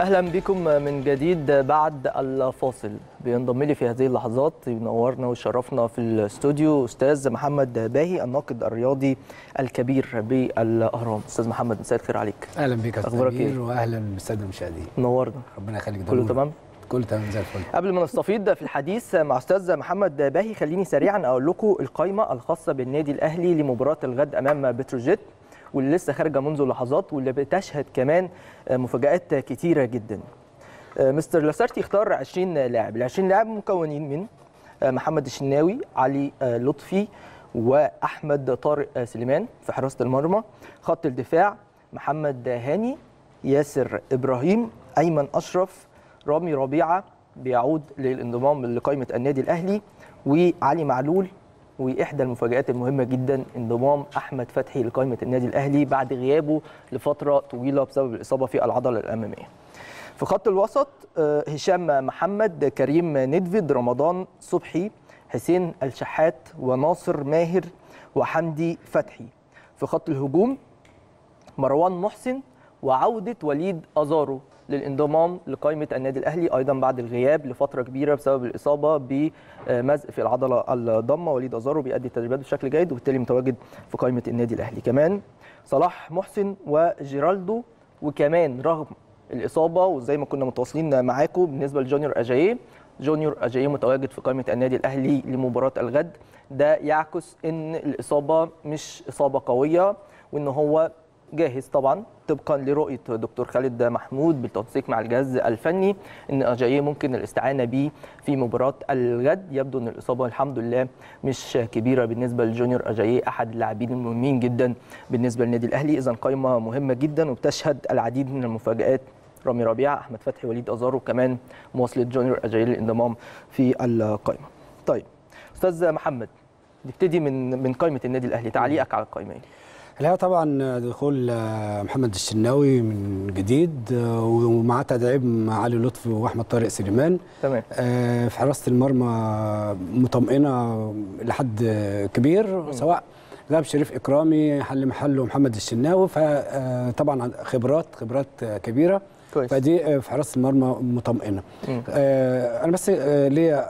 أهلا بكم من جديد بعد الفاصل. بينضم لي في هذه اللحظات ينورنا ويشرفنا في الاستوديو أستاذ محمد باهي الناقد الرياضي الكبير بالأهرام. أستاذ محمد مساء الخير عليك. أهلا بك يا أخبارك أستاذ إيه؟ واهلا بالسادة المشاهدين. نورنا. ربنا يخليك كله. تمام؟ كله تمام زي الفل. قبل ما نستفيض في الحديث مع أستاذ محمد باهي خليني سريعا أقول لكم القائمه الخاصة بالنادي الأهلي لمباراة الغد أمام بتروجيت. واللي لسه خارجة منذ لحظات واللي بتشهد كمان مفاجآت كتيرة جدا. مستر لاسارتي اختار 20 لاعب. ال 20 لاعب مكونين من محمد الشناوي علي لطفي وأحمد طارق سليمان في حراسة المرمى. خط الدفاع محمد هاني ياسر إبراهيم أيمن أشرف رامي ربيعة بيعود للانضمام لقائمة النادي الأهلي وعلي معلول واحدى المفاجآت المهمة جدا انضمام أحمد فتحي لقائمة النادي الأهلي بعد غيابه لفترة طويلة بسبب الإصابة في العضلة الأمامية. في خط الوسط آه، هشام محمد كريم ندفد رمضان صبحي حسين الشحات وناصر ماهر وحمدي فتحي. في خط الهجوم مروان محسن وعودة وليد أزارو للانضمام لقائمة النادي الأهلي أيضا بعد الغياب لفترة كبيرة بسبب الإصابة بمزق في العضلة الضمة. وليد أزارو بيأدي التدريبات بشكل جيد وبالتالي متواجد في قائمة النادي الأهلي. كمان صلاح محسن وجيرالدو وكمان رغم الإصابة وزي ما كنا متواصلين معاكم بالنسبة لجونيور أجاييه جونيور أجاييه متواجد في قائمة النادي الأهلي لمباراة الغد. ده يعكس إن الإصابة مش إصابة قوية وإن هو جاهز طبعا طبقا لرؤية دكتور خالد محمود بالتنسيق مع الجهاز الفني إن اجاييه ممكن الاستعانة بيه في مباراة الغد. يبدو إن الإصابة الحمد لله مش كبيرة بالنسبة لجونيور اجاييه أحد اللاعبين المهمين جدا بالنسبة للنادي الأهلي. اذا قائمة مهمة جدا وبتشهد العديد من المفاجآت. رامي ربيعه أحمد فتحي وليد أزارو كمان مواصلة جونيور اجاييه للانضمام في القائمة. طيب أستاذ محمد نبتدي من من قائمة النادي الأهلي تعليقك على القائمه الحقيقة طبعا دخول آه، محمد الشناوي من جديد آه، ومعاه تدعيم علي لطفي وأحمد طارق سليمان. تمام. آه، في حراسة المرمى مطمئنة لحد كبير سواء غاب شريف إكرامي حل محله محمد الشناوي. فطبعا خبرات خبرات كبيرة. كويس. فدي في حراسة المرمى مطمئنة. أنا بس ليا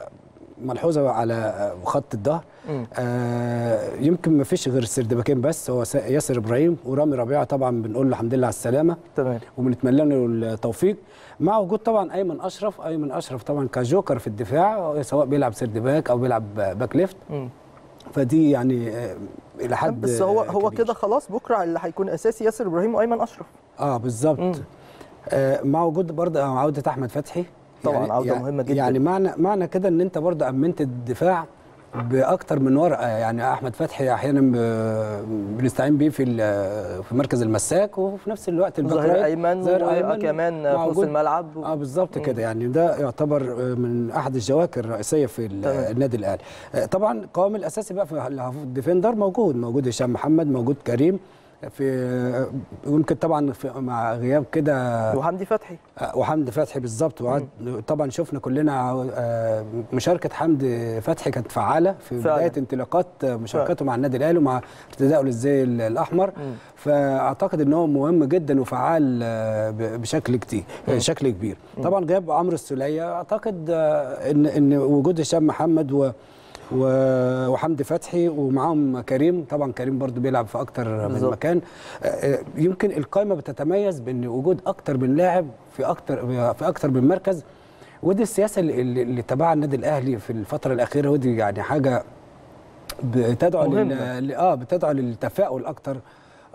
ملحوظة على خط الظهر. آه، يمكن ما فيش غير السردباكين بس. هو ياسر إبراهيم ورامي ربيعة طبعا بنقول له الحمد لله على السلامة. تمام. وبنتمنى له التوفيق. مع وجود طبعا أيمن أشرف أيمن أشرف طبعا كجوكر في الدفاع سواء بيلعب third back أو بيلعب back left. فدي يعني آه، إلى حد بس هو هو كبير. كده خلاص بكرة اللي هيكون أساسي ياسر إبراهيم وأيمن أشرف. آه. بالظبط. آه مع وجود برضه عودة أحمد فتحي. طبعاً عودة يعني مهمة جداً. يعني معنى معنى كده إن أنت برضه أمنت الدفاع. بأكتر من ورقة. يعني أحمد فتحي أحيانا بنستعين بيه في في مركز المساك وفي نفس الوقت ال back ظهير right، أيمن ظهير أيمن وكمان مع في نص الملعب. آه بالظبط كده. يعني ده يعتبر آه، من أحد الجواكر الرئيسية في. النادي الأهلي. آه، طبعا القوام الأساسي بقى في الديفندر موجود. موجود هشام محمد موجود كريم. في يمكن طبعا في مع غياب كده وحمدي فتحي. آه، وحمدي فتحي بالظبط. طبعا شفنا كلنا آه، مشاركة حمدي فتحي كانت فعالة في فعلا. بداية انطلاقات آه، مشاركته مع النادي الأهلي ومع ارتدائه للزي ال- الأحمر. مم. فأعتقد إن هو مهم جدا وفعال بشكل كتير بشكل كبير. طبعا غياب عمرو السولية أعتقد ان إن وجود هشام محمد و- وحمدي فتحي ومعاهم كريم. طبعا كريم برضو بيلعب في أكتر من بالظبط. مكان. آه، آه، يمكن القائمه بتتميز بإن وجود أكتر من لاعب في أكتر في أكتر من مركز. ودي السياسة اللي, اللي تبعها النادي الأهلي في الفترة الأخيرة. ودي يعني حاجة بتدعو. لل... آه بتدعو للتفاؤل أكتر.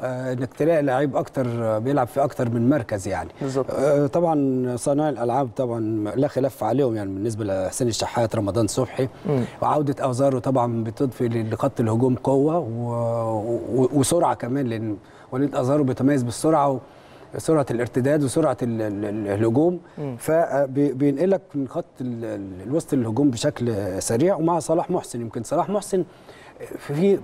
إنك تلاقي لعيب أكتر آه، بيلعب في أكتر من مركز يعني. بالظبط. آه طبعا صانع الألعاب طبعا لا خلاف عليهم يعني بالنسبة لحسين الشحات رمضان صبحي. وعودة أوزارو طبعا بتضفي لخط الهجوم قوة و... و... وسرعة كمان لأن وليد ازارو بيتميز بالسرعة و... سرعة الارتداد وسرعة ال... ال... ال- الهجوم. فبينقلك من خط ال... ال- الوسط الهجوم بشكل سريع ومع صلاح محسن. يمكن صلاح محسن في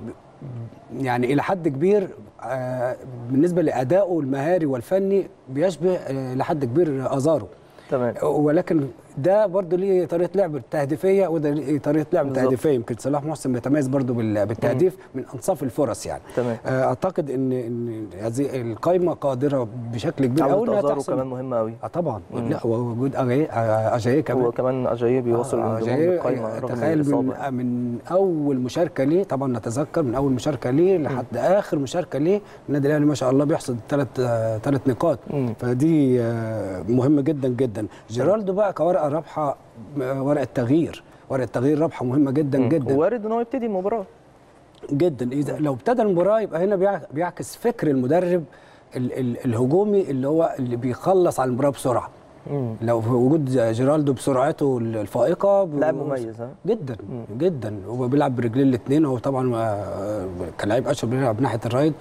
يعني إلى حد كبير آه، بالنسبة لأدائه المهاري والفني بيشبه آه، لحد كبير ازارو تمام. ولكن ده برضه ليه طريقة لعب تهديفيه وده ليه طريقة لعب. تهديفية. يمكن صلاح محسن بيتميز برضه بال- بالتهديف من أنصاف الفرص يعني. تمام. آه، أعتقد إن إن هذه القائمه قادرة بشكل كبير قوي إنها تحسم كمان مهم قوي آه طبعا. مم. لا اجاي آه، أجاي كمان. وكمان اجاييه بيوصل آه، للانضمام أجاييه، للقايمه رغم تخيل من, من أول مشاركة ليه طبعا نتذكر من أول مشاركة ليه لحد آخر مشاركة ليه النادي الأهلي ما شاء الله بيحصد ثلاث ثلاث نقاط. مم. فدي آه، مهمة جدا جدا. جيرالدو بقى كورقه رابحة ورقة تغيير. ورقة تغيير رابحة مهمة جدا مم. جدا. وارد إن هو يبتدي المباراه جدا. إذا لو ابتدى المباراة يبقى هنا بيع- بيعكس فكر المدرب ال ال الهجومي اللي هو اللي بيخلص على المباراة بسرعة. مم. لو في وجود جيرالدو بسرعته الفائقة ب- لاعب مميز ها؟ جدا جدا. هو بيلعب برجلين الاثنين هو طبعا آه، كلاعب أشول بيلعب ناحية ال right.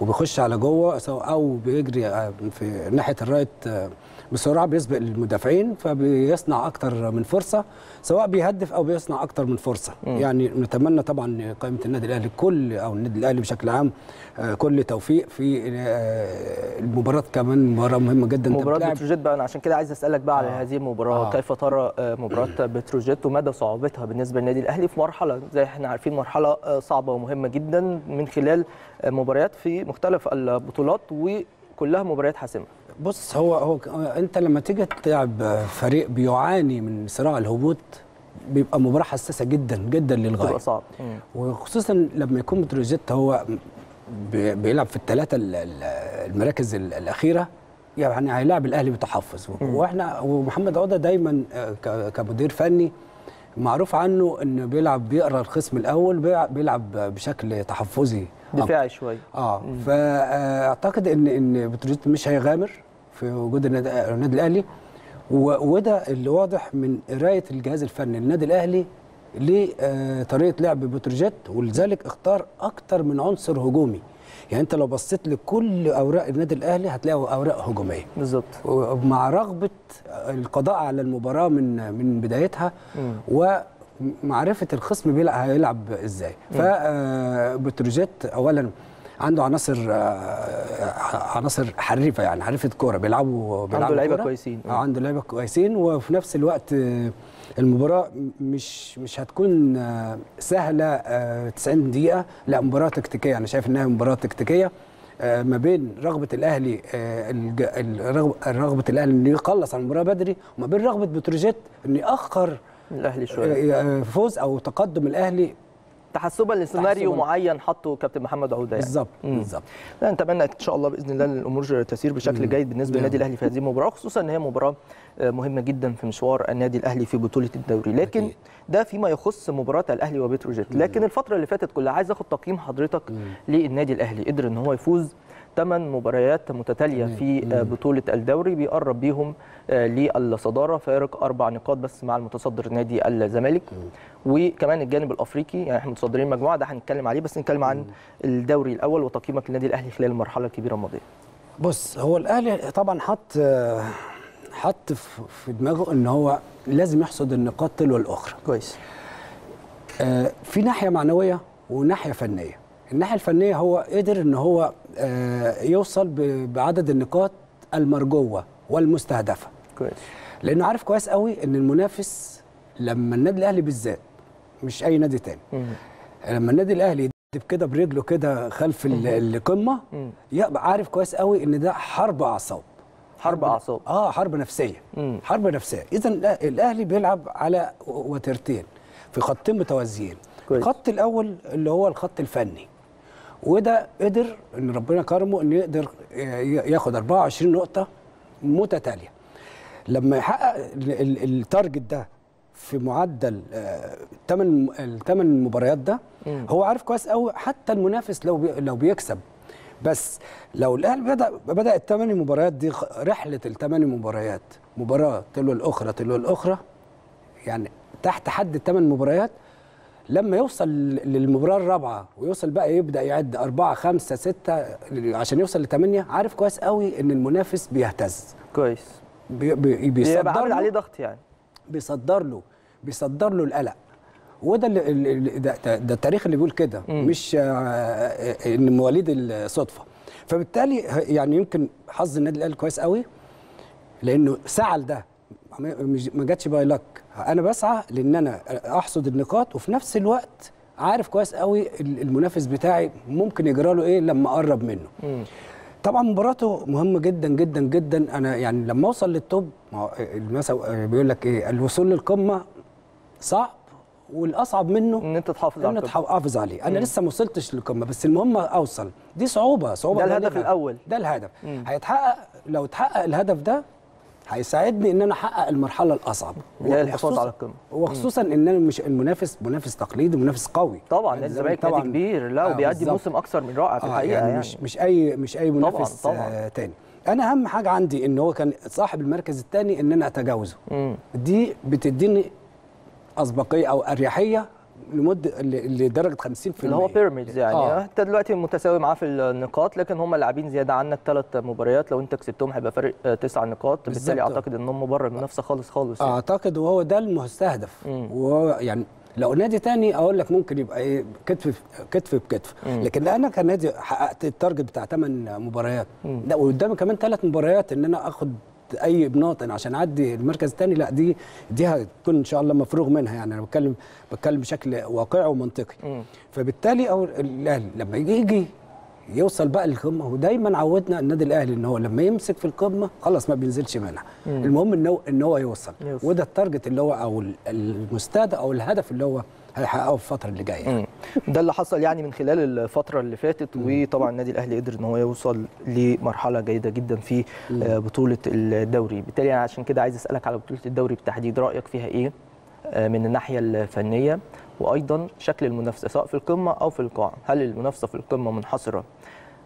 وبيخش على جوه أو بيجري آه، في ناحية ال right آه، بسرعة بيسبق المدافعين فبيصنع أكتر من فرصة سواء بيهدف أو بيصنع أكتر من فرصة مم. يعني نتمنى طبعا قائمة النادي الأهلي كل أو النادي الأهلي بشكل عام آه، كل توفيق في آه، المباراة كمان مباراة مهمة جدا بتلاعب- بتروجيت بقى أنا عشان كده عايز أسألك بقى على آه. هذه المباراة آه. كيف ترى آه، مباراة بتروجيت ومدى صعوبتها بالنسبة للنادي الأهلي في مرحلة زي إحنا عارفين مرحلة آه، صعبة ومهمة جدا من خلال مباريات في مختلف البطولات وكلها مباريات حاسمة بص هو هو انت لما تيجي تلعب فريق بيعاني من صراع الهبوط بيبقى مباراة حساسة جدا جدا للغاية. تبقى صعب. مم. وخصوصا لما يكون بتروجيت هو بي- بيلعب في الثلاثه المراكز ال- الأخيرة يعني هيلاعب الأهلي بتحفظ. وإحنا ومحمد عوده دايما كمدير فني معروف عنه إنه بيلعب بيقرأ الخصم الأول بيلعب- بشكل تحفظي. دفاعي شوية آه فأعتقد ان إن بتروجيت مش هيغامر. في وجود النادي الأهلي. و- وده اللي واضح من قراية الجهاز الفني للنادي الأهلي لطريقه لعب بتروجيت ولذلك اختار أكتر من عنصر هجومي. يعني أنت لو بصيت لكل أوراق النادي الأهلي هتلاقي أوراق هجومية. بالظبط. ومع رغبة القضاء على المباراة من من بدايتها مم. ومعرفه الخصم بيلعب هيلعب إزاي. فبتروجيت اولا عنده عناصر آه، عناصر حريفة يعني حريفة كورة بيلعبوا بيلعبوا لعيبة كورة. كويسين. آه، عنده لعيبة كويسين وفي نفس الوقت آه، المباراة مش مش هتكون آه، سهلة آه، 90 دقيقة لا مباراة تكتيكية أنا شايف إنها مباراة تكتيكية آه، ما بين رغبة الأهلي آه، رغبة الأهلي إنه يخلص على المباراة بدري وما بين رغبة بتروجيت إنه يأخر الأهلي شوية آه، آه، فوز أو تقدم الأهلي تحسبا لسيناريو. معين حطه كابتن محمد عودة يعني. بالظبط. بالظبط. نتمنى إن شاء الله بإذن الله الأمور تسير بشكل جيد بالنسبة. للنادي الأهلي في هذه المباراة خصوصا إن هي مباراة آه، مهمة جدا في مشوار النادي الأهلي في بطولة الدوري. لكن أكيد. ده فيما يخص مباراة الأهلي وبتروجيت. لكن الفترة اللي فاتت كلها عايز أخد تقييم حضرتك للنادي الأهلي. قدر إن هو يفوز ثمان مباريات متتالية في آه، بطولة الدوري بيقرب بيهم آه، للصدارة. فارق أربع نقاط بس مع المتصدر نادي الزمالك. وكمان الجانب الأفريقي يعني إحنا متصدرين مجموعة ده هنتكلم عليه بس نتكلم عن الدوري الأول وتقييمك للنادي الأهلي خلال المرحلة الكبيرة الماضية. بص هو الأهلي طبعا حط حط في دماغه إن هو لازم يحصد النقاط تلو الأخرى. كويس. آه، في ناحية معنوية وناحية فنية. الناحية الفنية هو قدر إن هو آه، يوصل بعدد النقاط المرجوة والمستهدفة. كويس. لأنه عارف كويس قوي إن المنافس لما النادي الأهلي بالذات مش أي نادي تاني. مم. لما النادي الأهلي يدب كده برجله كده خلف ال- القمة. يبقى عارف كويس قوي إن ده حرب أعصاب. حرب أعصاب. آه حرب نفسية. مم. حرب نفسية. اذا الأهلي بيلعب على وترتين في خطين متوازيين. الخط الأول اللي هو الخط الفني. وده قدر إن ربنا كرمه انه يقدر ي- ياخد 24 نقطة متتالية. لما يحقق ال- ال- التارجت ده في معدل الثمان الثمان مباريات ده. هو عارف كويس قوي حتى المنافس لو لو بيكسب. بس لو الأهلي بدأ بدأ الثمان مباريات دي رحلة الثمان مباريات مباراة تلو الأخرى تلو الأخرى يعني تحت حد الثمان مباريات لما يوصل للمباراة الرابعة ويوصل بقى يبدأ يعد أربعة خمسة ستة عشان يوصل لثمانية عارف كويس قوي إن المنافس بيهتز. كويس. بي بي بيصدر بيبقى عامل له- عليه ضغط يعني. بيصدر له بيصدر له القلق. وده اللي ده, ده, التاريخ اللي بيقول كده. مش آه، آه، إن مواليد الصدفة. فبالتالي يعني يمكن حظ النادي الأهلي كويس قوي لأنه سعى لده. ما- جاتش by luck أنا بسعى لأن أنا أحصد النقاط وفي نفس الوقت عارف كويس قوي ال- المنافس بتاعي ممكن يجرى له إيه لما أقرب منه. طبعا مباراته مهمة جدا جدا جدا أنا يعني لما أوصل لل top المثل بيقول لك إيه الوصول للقمة صعب والأصعب منه إن أنت تحافظ على إن. تحافظ عليه أنا لسه ما وصلتش للقمة بس المهم أوصل دي صعوبة صعوبة ده الهدف بالغة. الأول. ده الهدف مم. هيتحقق لو اتحقق الهدف ده هيساعدني إن أنا أحقق المرحلة الأصعب اللي هي الحفاظ وخصوصاً- على القمة. وخصوصا إن أنا مش المنافس منافس تقليدي منافس قوي طبعا نادي الزمالك نادي كبير لا آه، وبيأدي. موسم أكثر من رائع في آه الحقيقة يعني, يعني, مش مش أي مش أي منافس طبعاً. آه تاني أنا أهم حاجة عندي إن هو كان صاحب المركز الثاني إن أنا أتجاوزه مم. دي بتديني أسبقية أو أريحية لمده لدرجة 50% اللي هو بيراميدز يعني آه. آه. أنت دلوقتي متساوي معاه في النقاط لكن هم لاعبين زيادة عنك ثلاث مباريات لو أنت كسبتهم هيبقى فرق آه، تسع نقاط بالتالي. أعتقد انهم بره المنافسه خالص خالص يعني. أعتقد وهو ده المستهدف. وهو يعني لو نادي تاني أقول لك ممكن يبقى إيه كتف كتف بكتف مم. لكن أنا كنادي حققت التارجت بتاع 8 مباريات. لا وقدامي كمان ثلاث مباريات إن أنا آخد أي بناط عشان أعدي المركز الثاني لا دي دي هتكون إن شاء الله مفروغ منها يعني أنا بتكلم بتكلم بشكل واقعي ومنطقي مم. فبالتالي أو الاهلي لما يجي يجي يوصل بقى للقمه ودايما عودنا النادي الأهلي إن هو لما يمسك في القمة خلاص ما بينزلش منها. المهم إن هو إن هو يوصل يوصل. وده التارجت اللي هو أو ال- المستهدف أو الهدف اللي هو هيحققه في الفترة اللي جاية. ده اللي حصل يعني من خلال الفترة اللي فاتت وطبعا النادي الأهلي قدر إن هو يوصل لمرحلة جيدة جدا في آه، بطولة الدوري. بالتالي أنا عشان كده عايز أسألك على بطولة الدوري بالتحديد رأيك فيها إيه آه، من الناحية الفنية وأيضا شكل المنافسة سواء في القمة أو في القاع. هل المنافسة في القمة منحصرة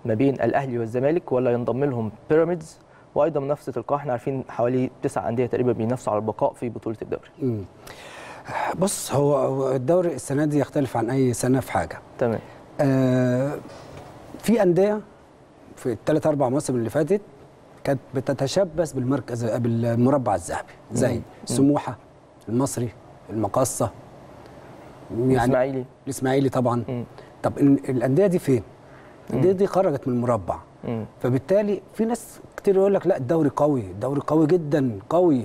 ما بين الأهلي والزمالك ولا ينضم لهم بيراميدز؟ وأيضا منافسة القاع إحنا عارفين حوالي تسع أندية تقريبا بينافسوا على البقاء في بطولة الدوري. بص هو الدوري السنة دي يختلف عن أي سنة في حاجة. تمام. آه في أندية في الثلاث أربع مواسم اللي فاتت كانت بتتشبث بالمركز بالمربع الذهبي زي سموحة المصري المقصه الإسماعيلي. الإسماعيلي طبعا. مم. طب ال- الأندية دي فين؟ الأندية دي خرجت من المربع. مم. فبالتالي في ناس كتير يقول لك لا الدوري قوي الدوري قوي جدا قوي.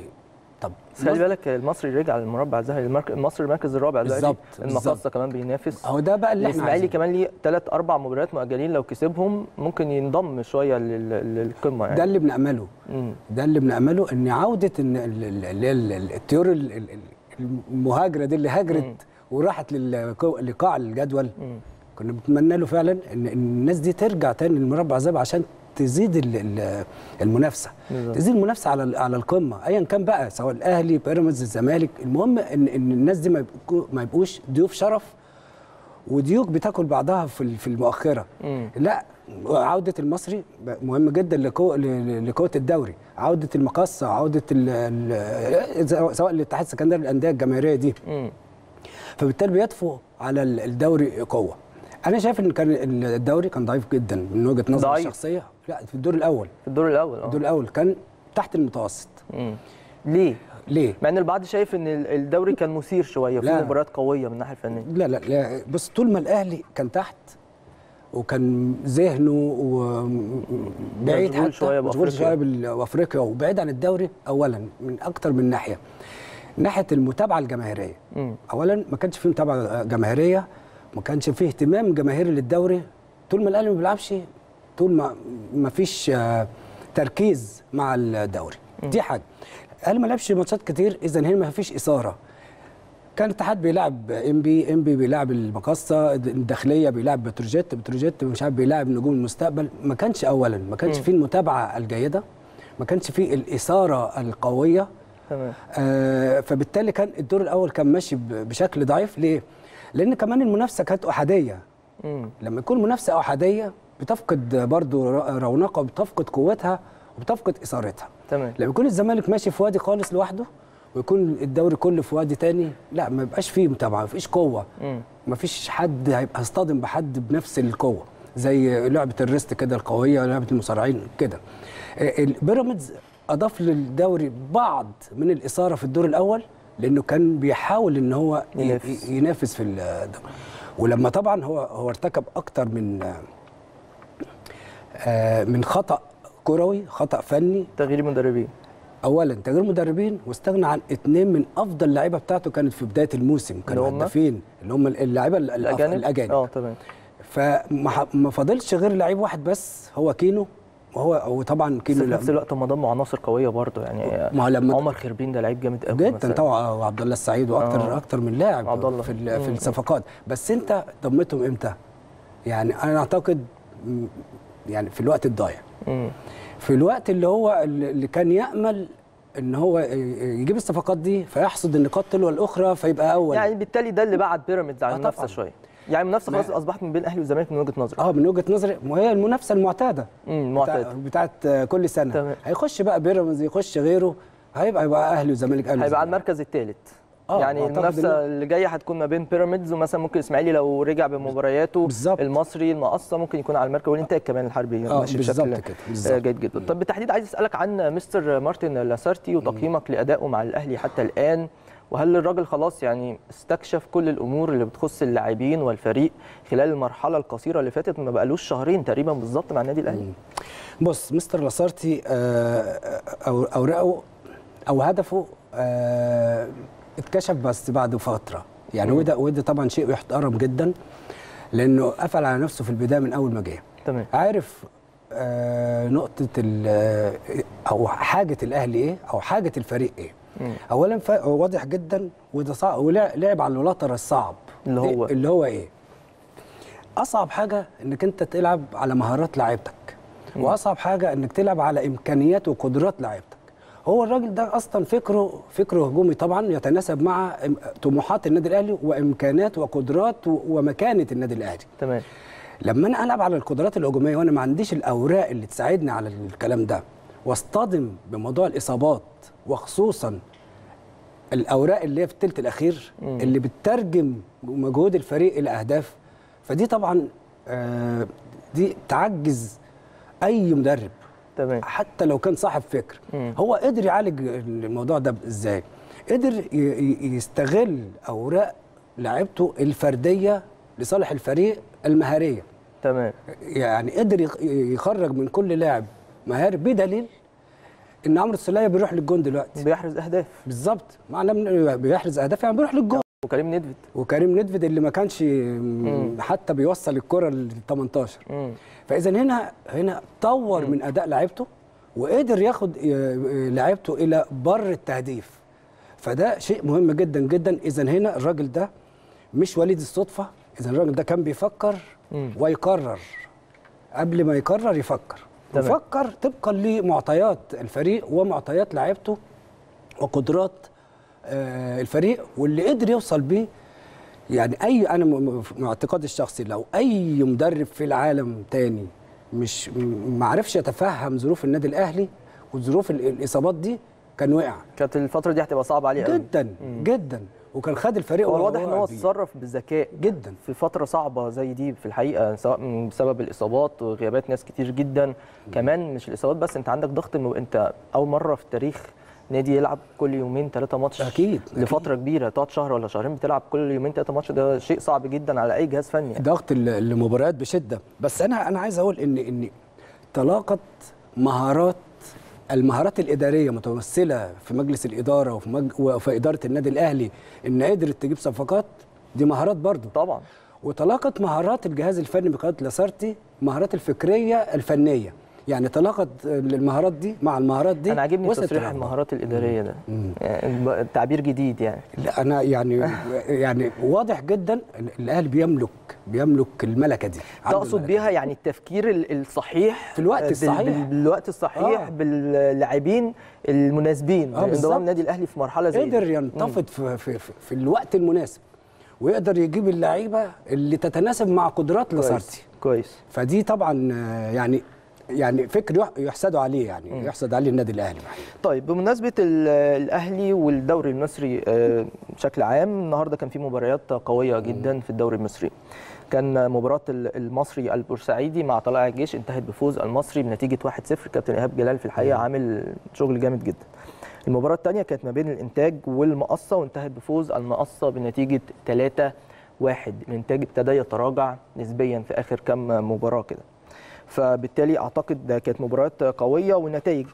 طب خلي بالك المصري رجع للمربع الذهبي. المصري المركز الرابع دلوقتي بالظبط، بالظبط. كمان بينافس اهو ده بقى اللي إحنا الاسماعيلي. كمان ليه ثلاث أربع مباريات مؤجلين لو كسبهم ممكن ينضم شوية لل... للقمة يعني ده اللي بنأمله مم. ده اللي بنأمله إن عودة إن الطيور ال- ال- المهاجرة دي اللي. هاجرت وراحت لقاع الجدول. كنا بنتمنى له فعلا إن الناس دي ترجع تاني للمربع الذهبي عشان تزيد ال- ال- المنافسة بالظبط. تزيد المنافسة على على القمة ايا كان بقى سواء الأهلي بيراميدز الزمالك المهم ان إن الناس دي ما يبقوش ضيوف شرف وديوك بتاكل بعضها في في المؤخرة مم. لا عودة المصري مهم جدا لقوة ل- لقوة الدوري عودة المقصة عودة ال ال سواء الاتحاد السكندري الأندية الجماهيرية دي مم. فبالتالي بيطفو على ال- الدوري قوة أنا شايف إن كان الدوري كان ضعيف جدا من وجهة نظري ضعيف. الشخصية لا في الدور الأول في الدور الأول آه الدور الأول كان تحت المتوسط مم. ليه؟ ليه؟ مع إن البعض شايف إن ال- الدوري كان مثير شوية في. مباريات قوية من الناحيه الفنية لا لا لا بص طول ما الأهلي كان تحت وكان ذهنه وبعيد حتى شوية مشغول بأفريقيا. شوية بافريقيا وبعيد عن الدوري اولا من أكتر من ناحية ناحية المتابعة الجماهيرية. اولا ما كانش فيه متابعة جماهيرية ما كانش فيه اهتمام جماهيري للدوري. طول ما الأهلي ما بيلعبش طول ما ما فيش آه، تركيز مع الدوري. دي حاجة. الأهلي ما لعبش ماتشات كتير اذا هنا ما فيش إثارة. كان الاتحاد بيلعب إنبي إنبي بيلعب المقصه الداخلية بيلعب بتروجيت بتروجيت مش عارف بيلعب نجوم المستقبل. ما كانش اولا ما كانش فيه المتابعة الجيدة ما كانش فيه الإثارة القوية. تمام. آه فبالتالي كان الدور الأول كان ماشي بشكل ضعيف. ليه؟ لأن كمان المنافسة كانت أحادية. لما يكون منافسة أحادية بتفقد برضو رونقها وبتفقد قوتها وبتفقد إثارتها. تمام. لما يكون الزمالك ماشي في وادي خالص لوحده ويكون الدوري كله في وادي تاني لا ما يبقاش فيه متابعة ما فيش قوة. ما فيش حد هيبقى هيصطدم بحد بنفس القوة. زي لعبة الريست كده القوية لعبة المصارعين كده. آه، البيراميدز أضاف للدوري بعض من الإثارة في الدور الأول. لأنه كان بيحاول إن هو ينافس. ينافس في الدوري ولما طبعا هو هو ارتكب أكتر من آه، من خطأ كروي خطأ فني. تغيير مدربين اولا تغيير مدربين واستغنى عن اثنين من أفضل لعيبة بتاعته كانت في بداية الموسم كانوا؟ هدافين اللي هم اللعيبة الأجانب؟ آه تمام. فما فاضلش غير لعيب واحد بس هو كينو. وهو وطبعا بس كينو في نفس الوقت هم ضموا عناصر قوية برضه يعني ما هو لما عمر خربين ده لعيب جامد قوي جدا. طبعا وعبد الله السعيد وأكتر آه. أكتر من لاعب عبد الله. في في. الصفقات بس أنت ضمتهم إمتى؟ يعني أنا أعتقد يعني في الوقت الضايع. في الوقت اللي هو اللي كان يأمل إن هو يجيب الصفقات دي فيحصد النقاط تلو الأخرى فيبقى أول يعني بالتالي ده اللي بعد بيراميدز عن آه طبعاً. شوية يعني المنافسة خلاص أصبحت من بين الاهلي والزمالك من وجهة نظري. آه من وجهة نظري. وهي المنافسة المعتادة. امم بتاع معتاد بتاعت كل سنة. تمام. هيخش بقى بيراميدز يخش غيره هيبقى يبقى أهلي وزمالك أهلي هيبقى على. المركز الثالث آه، يعني المنافسة اللي جاية هتكون ما بين بيراميدز ومثلا ممكن الاسماعيلي لو رجع بمبارياته. بالظبط. المصري المقصة ممكن يكون على المركز والإنتاج كمان الحربي. آه ماشي بالظبط بشكل كده آه، جيد جدا. طب بالتحديد عايز أسألك عن مستر مارتن لاسارتي وتقييمك لأدائه مع الأهلي حتى الآن. وهل الراجل خلاص يعني استكشف كل الأمور اللي بتخص اللاعبين والفريق خلال المرحلة القصيرة اللي فاتت؟ ما بقالوش شهرين تقريبا بالظبط مع النادي الأهلي. بص مستر لاسارتي آه، أو اوراقه أو هدفه آه، اتكشف بس بعد فترة. يعني. وده وده طبعا شيء يحترم جدا لأنه قفل على نفسه في البداية من أول ما جه. تمام. عارف آه، نقطة ال- أو حاجة الأهلي إيه؟ أو حاجة الفريق إيه. اولا واضح جدا وده صعب ولعب على الوتر الصعب. اللي هو؟ إيه- اللي هو إيه؟ أصعب حاجة إنك أنت تلعب على مهارات لاعيبتك وأصعب حاجة إنك تلعب على إمكانيات وقدرات لاعيبتك هو الراجل ده أصلا فكره فكره هجومي طبعا يتناسب مع طموحات النادي الأهلي وامكانات وقدرات ومكانة النادي الأهلي. تمام. لما أنا ألعب على القدرات الهجومية وأنا ما عنديش الأوراق اللي تساعدني على الكلام ده واصطدم بموضوع الإصابات وخصوصا الأوراق اللي هي في الثلث الأخير مم. اللي بتترجم مجهود الفريق إلى أهداف. فدي طبعا آه، دي تعجز أي مدرب تمام. حتى لو كان صاحب فكر. مم. هو قدر يعالج الموضوع ده إزاي؟ قدر يستغل أوراق لعيبته الفردية لصالح الفريق المهارية. تمام. يعني قدر يخ- يخرج من كل لاعب مهاري بدليل إن عمرو السوليه بيروح للجون دلوقتي. بيحرز أهداف. بالظبط. معناه بيحرز أهداف يعني بيروح للجون. وكريم ندفد وكريم ندفد اللي ما كانش م- حتى بيوصل الكرة لل 18 مم. فإذا هنا هنا طور من أداء لعيبته وقدر ياخد لعيبته إلى بر التهديف. فده شيء مهم جدا جدا. إذا هنا الراجل ده مش وليد الصدفة إذا الراجل ده كان بيفكر مم. ويقرر. قبل ما يقرر يفكر. تمام. يفكر طبقا لمعطيات الفريق ومعطيات لعيبته وقدرات آه، الفريق واللي قدر يوصل بيه. يعني أي أنا من اعتقادي الشخصي لو أي مدرب في العالم تاني مش ما عرفش يتفهم ظروف النادي الأهلي وظروف ال- الإصابات دي كان وقع. كانت الفترة دي هتبقى صعبة عليه جدا جدا. وكان خد الفريق هو الواضح إن هو. اتصرف بذكاء جدا. في فترة صعبة زي دي في الحقيقة سواء بسبب الإصابات وغيابات ناس كتير جدا. كمان مش الإصابات بس أنت عندك ضغط إنه أنت أول مرة في التاريخ نادي يلعب كل يومين ثلاثة ماتش أكيد، لفترة كبيرة تقعد شهر ولا شهرين بتلعب كل يومين ثلاثة ماتش ده شيء صعب جدا على أي جهاز فني. يعني. ضغط ال- المباريات بشدة. بس أنا أنا عايز أقول إن إن طلاقه مهارات المهارات الإدارية متمثله في مجلس الإدارة وفي, مج... وفي إدارة النادي الأهلي إن قدرت تجيب صفقات دي مهارات برضو. طبعا. وطلاقه مهارات الجهاز الفني بقيادة لاسارتي مهارات الفكرية الفنية. يعني طلاقه المهارات دي مع المهارات دي أنا عاجبني تصريح. المهارات الإدارية ده. يعني التعبير جديد يعني لا أنا يعني يعني واضح جدا الاهلي بيملك بيملك الملكة دي تقصد بيها يعني التفكير ال- الصحيح في الوقت بال- الصحيح. بال- بالوقت الصحيح آه. باللاعبين المناسبين آه،. دوام النادي الأهلي في مرحلة زي قدر. ينتفض في, في, في, في الوقت المناسب ويقدر يجيب اللعيبة اللي تتناسب مع قدرات لاسارتي كويس فدي طبعا آه، يعني يعني فكر يح- يحسدوا عليه يعني يحسد عليه النادي الأهلي. طيب بمناسبة ال- الأهلي والدوري المصري آه، بشكل عام النهاردة كان في مباريات قوية جدا في الدوري المصري. كان مباراة ال- المصري البورسعيدي مع طلائع الجيش انتهت بفوز المصري بنتيجة 1-0 كابتن إيهاب جلال في الحقيقة عامل شغل جامد جدا. المباراة الثانية كانت ما بين الإنتاج والمقصة وانتهت بفوز المقصة بنتيجة 3 واحد. الإنتاج ابتدى يتراجع نسبيا في آخر كام مباراة كده. فبالتالي أعتقد ده كانت مباريات قوية ونتائج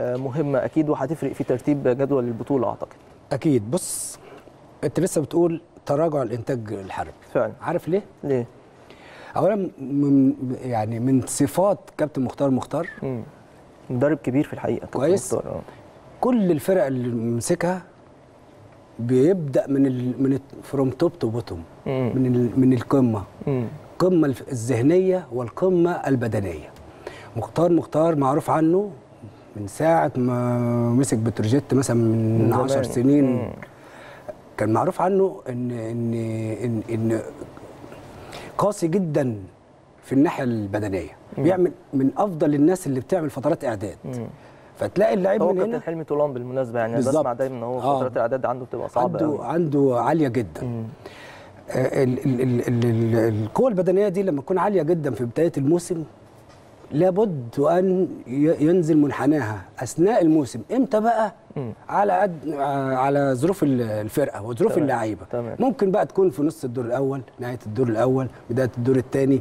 آه، مهمة أكيد وهتفرق في ترتيب جدول البطولة أعتقد أكيد بص أنت لسه بتقول تراجع الإنتاج الحربي فعلا عارف ليه ليه اولا من يعني من صفات كابتن مختار مختار. مدرب كبير في الحقيقة كابتن كويس. مختار، آه. كل الفرق اللي مسكها بيبدأ من ال من from top to bottom. من ال من القمة. القمة الذهنية والقمة البدنية مختار مختار معروف عنه من ساعة ما مسك بتروجيت مثلا من من 10 زمان. سنين مم. كان معروف عنه ان ان ان, إن قاسي جدا في الناحية البدنية بيعمل من أفضل الناس اللي بتعمل فترات إعداد مم. فتلاقي اللعيب هو من كابتن هنا حلمي طولان بالمناسبة يعني أنا بالظبط. بسمع دايما إن هو آه. فترات الإعداد عنده بتبقى صعبة عنده قوي عنده عالية جدا مم. ال- ال- ال- ال- ال- القوة البدنية دي لما تكون عالية جدا في بداية الموسم لابد أن ينزل منحناها أثناء الموسم إمتى بقى؟ مم. على قد على ظروف ال- الفرقة وظروف اللعيبة. ممكن بقى تكون في نص الدور الأول نهاية الدور الأول بداية الدور الثاني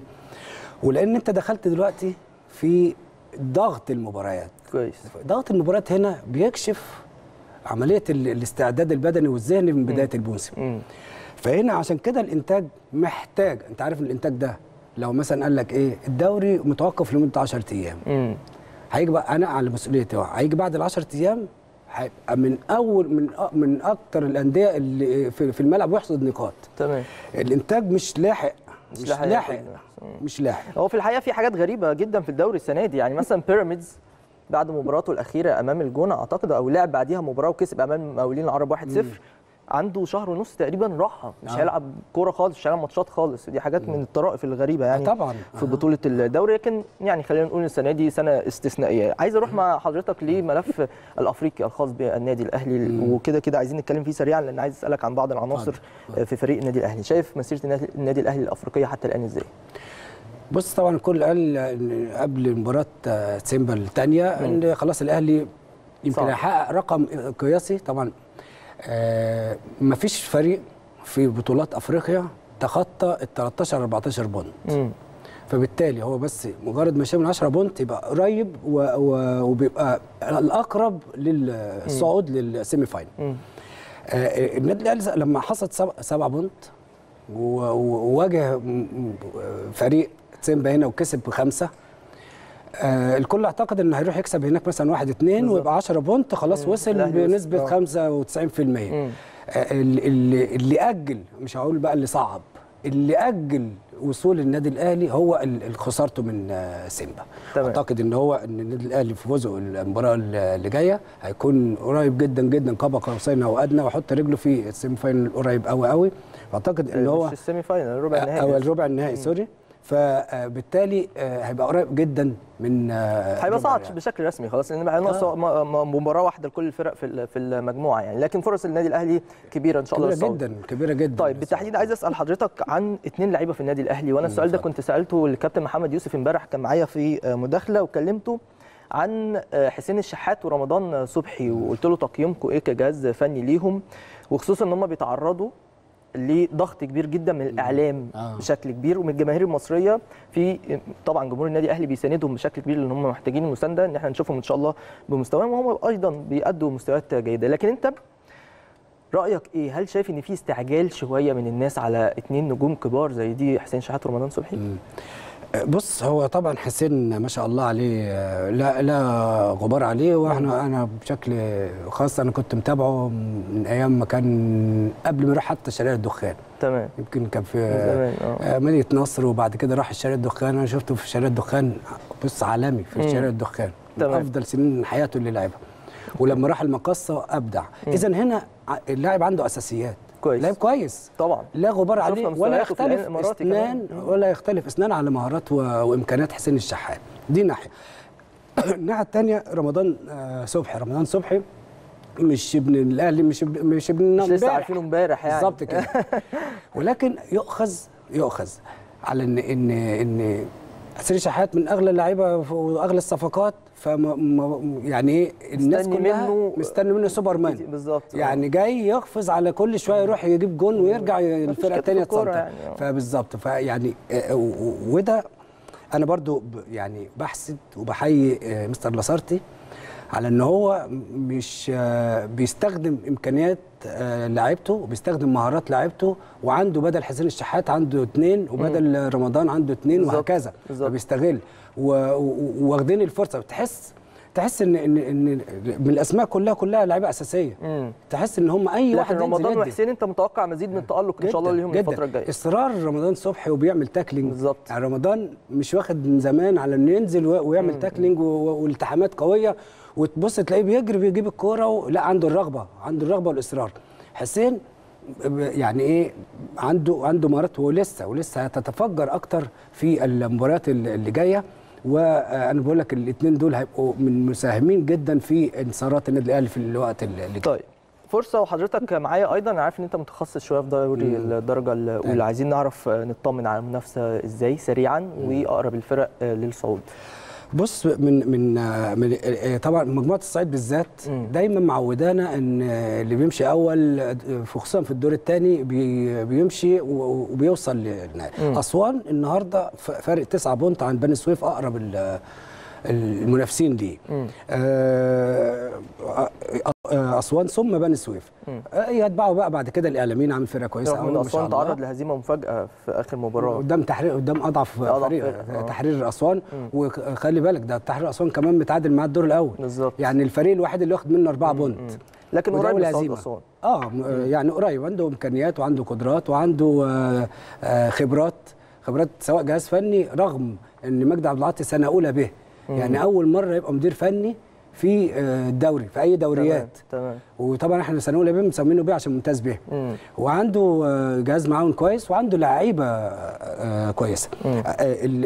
ولأن أنت دخلت دلوقتي في ضغط المباريات كويس ضغط المباريات هنا بيكشف عملية ال- الاستعداد البدني والذهني من بداية الموسم. فهنا عشان كده الإنتاج محتاج أنت عارف الإنتاج ده لو مثلا قال لك إيه الدوري متوقف لمدة 10 أيام. هيجي بقى أنا على مسؤوليتي أهو. هيجي بعد ال 10 أيام هيبقى من أول من من أكتر الأندية اللي في في الملعب ويحصد نقاط. تمام. الإنتاج مش لاحق مش مش لاحق. مش لاحق. هو في الحقيقة في حاجات غريبة جدا في الدوري السنة دي. يعني مثلا بيراميدز بعد مباراته الأخيرة أمام الجونة أعتقد أو لعب بعديها مباراة وكسب أمام مقاولين العرب 1-0 عنده شهر ونص تقريبا راحة مش آه. هيلعب كورة خالص مش هيلعب ماتشات خالص. دي حاجات من الطرائف الغريبة يعني طبعا. في بطولة الدوري. لكن يعني خلينا نقول السنة دي سنة استثنائية. عايز أروح مع حضرتك لملف الأفريقي الخاص بالنادي الأهلي وكده كده عايزين نتكلم فيه سريعا لأن عايز أسألك عن بعض العناصر في فريق النادي الأهلي. شايف مسيرة النادي- الأهلي الأفريقية حتى الآن إزاي؟ بص طبعا الكل قال قبل مباراة سيمبا الثانية إن خلاص الأهلي يمكن. هيحقق رقم قياسي. طبعا آه مفيش فريق في بطولات أفريقيا تخطى ال 13 14 point. امم فبالتالي هو بس مجرد ما من 10 point يبقى قريب و و وبيبقى الأقرب للصعود لل semi-final آه، النادي الأهلي لما حصد سبع, سبع point وواجه فريق سيمبا هنا وكسب بخمسة آه الكل اعتقد انه هيروح يكسب هناك مثلا واحد اتنين بالظبط. ويبقى 10 point خلاص مم. وصل. بنسبة آه. 95% مم. آه، اللي, اللي, اللي أجل مش هقول بقى اللي صعب اللي أجل وصول النادي الأهلي هو خسارته من آه، سيمبا تمام. أعتقد إن هو إن النادي الأهلي في فوزه المباراة اللي جاية هيكون قريب جدا جدا قاب قوسين أو أدنى ويحط رجله في ال semi-final قريب قوي قوي أعتقد إن هو مش ال semi-final الربع النهائي أو الربع النهائي sorry فبالتالي آه، هيبقى قريب جدا من آه، هيبقى النهائي. بشكل رسمي خلاص لأن م- م- مباراة واحدة لكل الفرق في في المجموعة يعني لكن فرص النادي الأهلي كبيرة إن شاء الله كبيرة. جدا كبيرة جدا طيب بالتحديد عايز أسأل حضرتك عن اثنين لعيبة في النادي الأهلي وأنا السؤال ده. كنت سألته للكابتن محمد يوسف امبارح كان معايا في مداخلة وكلمته عن حسين الشحات ورمضان صبحي وقلت له تقييمكم إيه كجهاز فني ليهم وخصوصا إن هم بيتعرضوا لضغط كبير جدا من الإعلام آه. بشكل كبير ومن الجماهير المصرية في طبعا جمهور النادي الأهلي بيساندهم بشكل كبير لأن هم محتاجين المساندة إن إحنا نشوفهم إن شاء الله بمستواهم وهم أيضا بيأدوا مستويات جيدة. لكن أنت رأيك إيه؟ هل شايف إن في استعجال شوية من الناس على اتنين نجوم كبار زي دي حسين شحات ورمضان صبحي؟ بص هو طبعا حسين ما شاء الله عليه آه، لا لا غبار عليه وإحنا أنا بشكل خاص أنا كنت متابعه من أيام ما كان قبل ما يروح حتى شارع الدخان. تمام. يمكن كان في آه. آه، مدينة نصر وبعد كده راح شارع الدخان. أنا شفته في شارع الدخان بص عالمي في. شارع الدخان من تمام. أفضل سنين حياته اللي لعبها. ولما راح المقصة أبدع. اذا هنا اللاعب عنده أساسيات. كويس. لاعب كويس طبعا لا غبار عليه ولا يختلف كمان. ولا يختلف اثنان على مهارات. وإمكانيات حسين الشحات دي ناحية الناحية الثانية رمضان آه، صبحي رمضان صبحي مش ابن الأهلي مش ابن مش ابن مش لسه. عارفينه امبارح يعني بالظبط كده ولكن يؤخذ يؤخذ على ان ان إن حسين شحات من أغلى اللعيبة وأغلى الصفقات فما يعني إيه الناس كلها منه- مستني منه سوبرمان. بالظبط. يعني جاي يقفز على كل شوية يروح يجيب جون ويرجع الفرقة الثانية تسنطر يعني، آه. فبالظبط فيعني آه، و- وده أنا برضو يعني بحسد وبحيي آه، مستر لاسارتي. على إن هو مش آه، بيستخدم إمكانيات آه، لعيبته وبيستخدم مهارات لعيبته وعنده بدل حسين الشحات عنده اثنين وبدل رمضان عنده اثنين وهكذا. فبيستغل واخدين الفرصة بتحس تحس إن إن إن من الأسماء كلها كلها لعيبة أساسية مم. تحس إن هم أي واحد رمضان. وحسين أنت متوقع مزيد من التألق إن شاء الله ليهم. الفترة الجاية إصرار رمضان صبحي وبيعمل tackling بالظبط. يعني رمضان مش واخد من زمان على إنه ينزل ويعمل tackling و- و- والتحامات قوية وتبص تلاقيه بيجري بيجيب الكورة و... لا عنده الرغبة عنده الرغبة والإصرار. حسين يعني إيه عنده عنده مهارات ولسه ولسه هتتفجر أكتر في المباريات ال- اللي جاية. وأنا بقول لك الاثنين دول هيبقوا من مساهمين جدا في انتصارات النادي الأهلي في الوقت اللي جاي. طيب فرصة وحضرتك معايا أيضا. أنا عارف إن أنت متخصص شوية في دوري الدرجة الاولى. عايزين نعرف آه، نطمن على المنافسة إزاي سريعا وأقرب الفرق آه، للصعود. بص من من من آه، طبعا مجموعة الصعيد بالذات. دايما معودانا إن اللي بيمشي أول خصوصا في الدور الثاني بيمشي و- وبيوصل للنهائي. أسوان النهارده ف- فارق 9 point عن بني سويف أقرب ال- المنافسين ليه. آه، آه، أسوان ثم بني سويف. آه، يتبعوا بقى بعد كده الإعلاميين عامل فرقة كويسة. شاء اسوان. تعرض لهزيمة مفاجأة في آخر مباراة. قدام تحرير قدام أضعف أضعف فريق. تحرير أسوان. وخلي بالك ده تحرير أسوان كمان متعادل مع الدور الأول. بالظبط. يعني الفريق الوحيد اللي واخد منه أربعة point. لكن قريب هزيمة. أسوان. آه يعني قريب. عنده إمكانيات وعنده قدرات وعنده آه، آه، خبرات. خبرات سواء جهاز فني رغم إن مجدي عبد العاطي سنة أولى به. يعني أول مرة يبقى مدير فني في آه، الدوري في أي دوريات. تمام تمام. وطبعا إحنا سنه اولى به مسمينه بيه عشان ممتاز مم. وعنده آه، جهاز معاون كويس وعنده لعيبة آه، كويسة. مم. آه،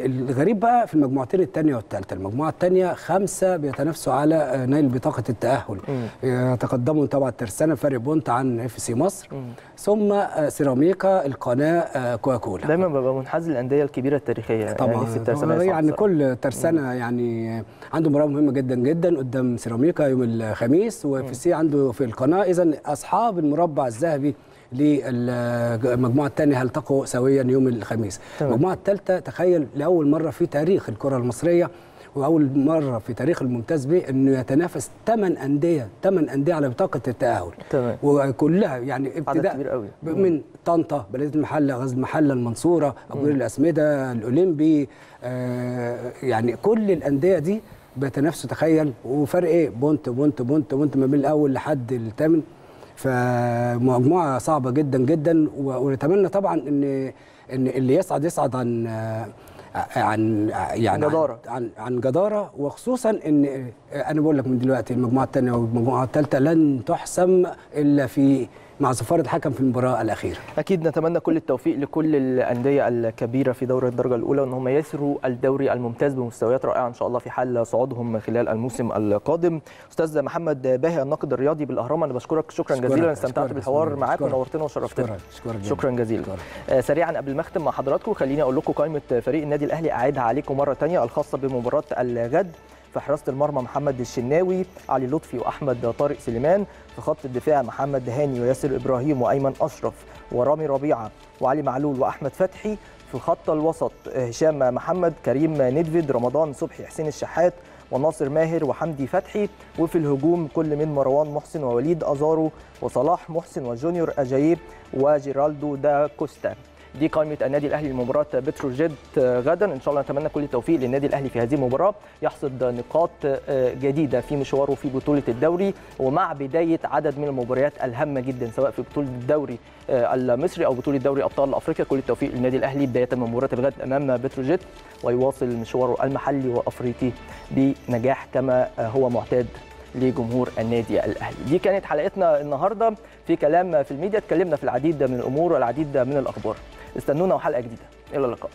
الغريب بقى في المجموعتين الثانية والثالثه المجموعة الثانية خمسة بيتنافسوا على آه، نيل بطاقة التأهل. مم. يتقدموا طبعا ترسانة فرق point عن إف سي مصر. مم. ثم آه، سيراميكا القناة آه، كوكاكولا دايما ببقى منحاز للأندية الكبيرة التاريخية. يعني طبعا. الترسانة طبعاً يعني. كل ترسانة يعني عنده مباراة مهمة جدا جدا قدام سيراميكا يوم الخميس. وفي سي عنده في القناة. اذا أصحاب المربع الذهبي للمجموعة الثانية هيلتقوا سويا يوم الخميس. المجموعة الثالثة تخيل لأول مرة في تاريخ الكرة المصرية وأول مرة في تاريخ الممتاز به إنه يتنافس ثمان أندية ثمان أندية على بطاقة التأهل. تمام. وكلها يعني ابتداء كبير قوي. ب- من طنطا بلدية المحلة غزل المحلة المنصورة أبو الأسمدة الأولمبي آه يعني كل الأندية دي بيتنافسوا تخيل وفرق إيه؟ point point point point ما بين الأول لحد الثامن فمجموعة صعبة جدا جدا. ونتمنى طبعا إن إن اللي يصعد يصعد عن عن يعني جدارة. عن عن جدارة. وخصوصا إن أنا بقول لك من دلوقتي المجموعة الثانية والمجموعة الثالثه لن تحسم إلا في مع صفاره الحكم في المباراة الأخيرة أكيد نتمنى كل التوفيق لكل الأندية الكبيرة في دوري الدرجة الأولى وان هم يسروا الدوري الممتاز بمستويات رائعة إن شاء الله في حال صعودهم خلال الموسم القادم أستاذ محمد باهي الناقد الرياضي بالأهرام أنا بشكرك شكرا أشكرك، جزيلا استمتعت بالحوار معاك. ونورتنا وشرفتنا شكرا شكرا جداً. شكرا جزيلا شكرا. آه، سريعا قبل ما أختم مع حضراتكم خليني أقول لكم قائمة فريق النادي الأهلي أعيدها عليكم مرة ثانية الخاصة بمباراة الغد في حراسة المرمى محمد الشناوي علي لطفي وأحمد طارق سليمان في خط الدفاع محمد هاني وياسر إبراهيم وأيمن أشرف ورامي ربيعة وعلي معلول وأحمد فتحي. في خط الوسط هشام محمد كريم ندفد رمضان صبحي حسين الشحات وناصر ماهر وحمدي فتحي. وفي الهجوم كل من مروان محسن ووليد أزارو وصلاح محسن وجونيور أجايب وجيرالدو دا كوستا. دي قائمة النادي الأهلي لمباراة بتروجيت غدا. إن شاء الله نتمنى كل التوفيق للنادي الأهلي في هذه المباراة. يحصد نقاط جديدة في مشواره في بطولة الدوري ومع بداية عدد من المباريات الهامة جدا سواء في بطولة الدوري المصري أو بطولة دوري أبطال أفريقيا. كل التوفيق للنادي الأهلي. بداية من مباراة الغد أمام بتروجيت ويواصل مشواره المحلي وأفريقي بنجاح كما هو معتاد لجمهور النادي الأهلي. دي كانت حلقتنا النهارده. في كلام في الميديا اتكلمنا في العديد من الأمور والعديد من الأخبار. استنونا وحلقة جديدة. إلى اللقاء